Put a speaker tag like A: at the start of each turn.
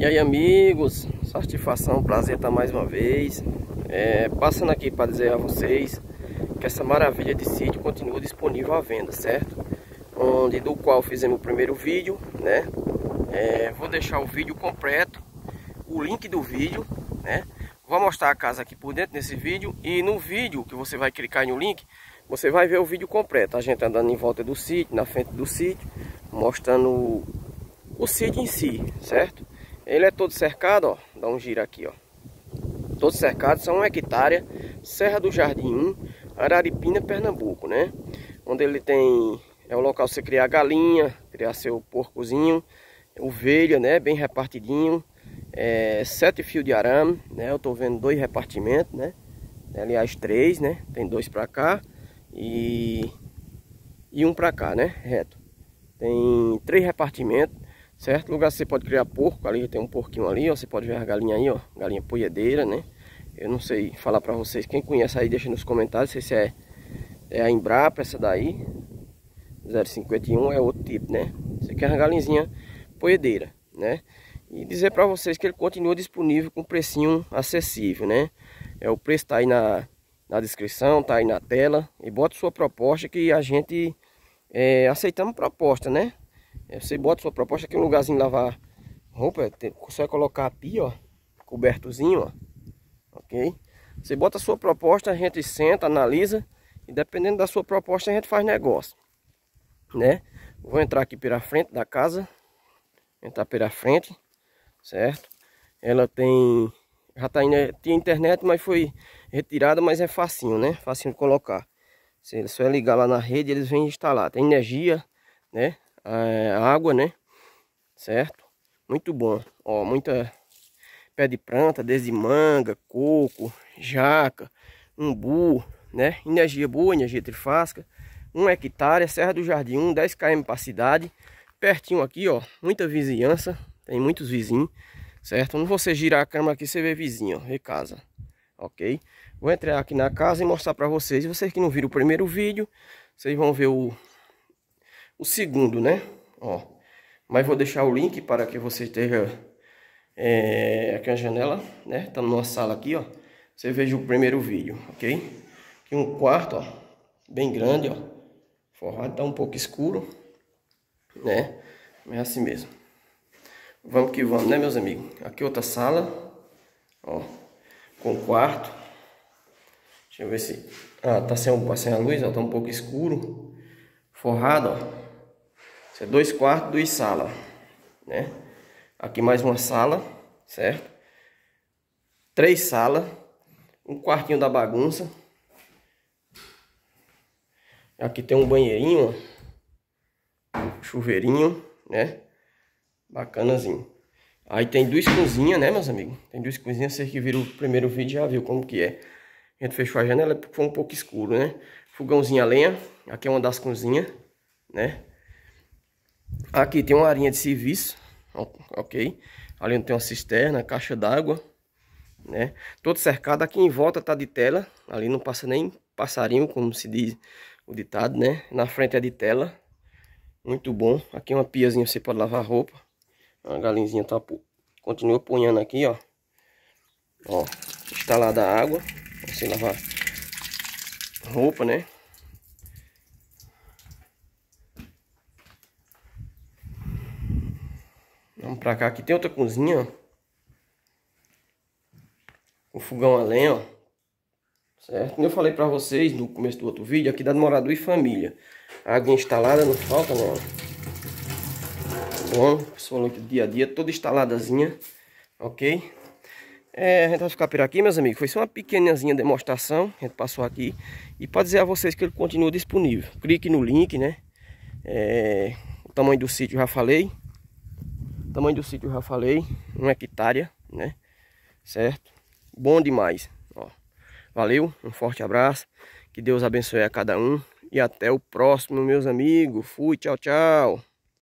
A: E aí amigos, satisfação, prazer estar mais uma vez é, Passando aqui para dizer a vocês que essa maravilha de sítio continua disponível à venda, certo? Onde, do qual fizemos o primeiro vídeo, né? É, vou deixar o vídeo completo, o link do vídeo, né? Vou mostrar a casa aqui por dentro nesse vídeo E no vídeo que você vai clicar no link Você vai ver o vídeo completo A gente andando em volta do sítio, na frente do sítio Mostrando o sítio em si, certo? Ele é todo cercado, ó. Dá um giro aqui, ó. Todo cercado, são uma hectare. Serra do Jardim 1, Araripina, Pernambuco, né? Onde ele tem... É o local para você criar galinha, criar seu porcozinho, ovelha, né? Bem repartidinho. É, sete fios de arame, né? Eu tô vendo dois repartimentos, né? Aliás, três, né? Tem dois pra cá e... E um pra cá, né? Reto. Tem três repartimentos certo? Lugar você pode criar porco, ali tem um porquinho ali, ó, você pode ver a galinha aí, ó, galinha poedeira, né? Eu não sei falar pra vocês, quem conhece aí deixa nos comentários, se é, é a Embrapa essa daí, 051 é outro tipo, né? Você quer uma galinha poedeira, né? E dizer pra vocês que ele continua disponível com precinho acessível, né? É, o preço tá aí na, na descrição, tá aí na tela, e bota sua proposta que a gente é, aceitamos proposta, né? É, você bota sua proposta aqui um lugarzinho lavar roupa, você vai colocar a pia, ó, cobertozinho, ó, ok? Você bota a sua proposta, a gente senta, analisa e dependendo da sua proposta a gente faz negócio, né? Vou entrar aqui pela frente da casa, entrar pela frente, certo? Ela tem, já tá indo, tinha internet, mas foi retirada, mas é facinho, né? Facinho de colocar. Se só é ligar lá na rede, eles vêm instalar. Tem energia, né? É, água, né? Certo? Muito bom. Ó, muita pé de planta, desde manga, coco, jaca, umbu, né? Energia boa, energia trifásca. 1 hectare, Serra do Jardim 10 km para a cidade. Pertinho aqui, ó, muita vizinhança. Tem muitos vizinhos, certo? Quando você girar a câmera aqui, você vê vizinho, ó, vê casa. Ok? Vou entrar aqui na casa e mostrar para vocês. Vocês que não viram o primeiro vídeo, vocês vão ver o o segundo, né? Ó, mas vou deixar o link para que você esteja é, aqui na janela, né? Tá numa sala aqui, ó. Você veja o primeiro vídeo, ok? Aqui um quarto, ó, bem grande, ó. Forrado tá um pouco escuro, né? Mas é assim mesmo. Vamos que vamos, né, meus amigos? Aqui outra sala, ó, com quarto. Deixa eu ver se... Ah, tá sem, sem a luz, ó, tá um pouco escuro. Forrado, ó. Isso é dois quartos, duas salas, né? Aqui mais uma sala, certo? Três salas, um quartinho da bagunça. Aqui tem um banheirinho, chuveirinho, né? Bacanazinho. Aí tem duas cozinhas, né, meus amigos? Tem duas cozinhas, vocês que viram o primeiro vídeo já viu como que é. A gente fechou a janela porque foi um pouco escuro, né? Fogãozinho a lenha. Aqui é uma das cozinhas, né? Aqui tem uma arinha de serviço, ok? Ali tem uma cisterna, caixa d'água, né? Todo cercado, aqui em volta tá de tela, ali não passa nem passarinho, como se diz o ditado, né? Na frente é de tela, muito bom. Aqui uma piazinha, você pode lavar roupa. A galinzinha tá, continua punhando aqui, ó. Ó, instalada a água, você lavar roupa, né? Vamos pra cá. Aqui tem outra cozinha, ó. O fogão a lenha, ó. Certo? Como eu falei pra vocês no começo do outro vídeo, aqui dá morador e família. água instalada, não falta não. Bom, falou aqui dia a dia, toda instaladazinha. Ok? É, a gente vai ficar por aqui, meus amigos. Foi só uma pequenazinha demonstração. A gente passou aqui. E para dizer a vocês que ele continua disponível. Clique no link, né? É, o tamanho do sítio já falei. Tamanho do sítio eu já falei, uma hectare, né? Certo? Bom demais. Ó, valeu, um forte abraço. Que Deus abençoe a cada um. E até o próximo, meus amigos. Fui, tchau, tchau.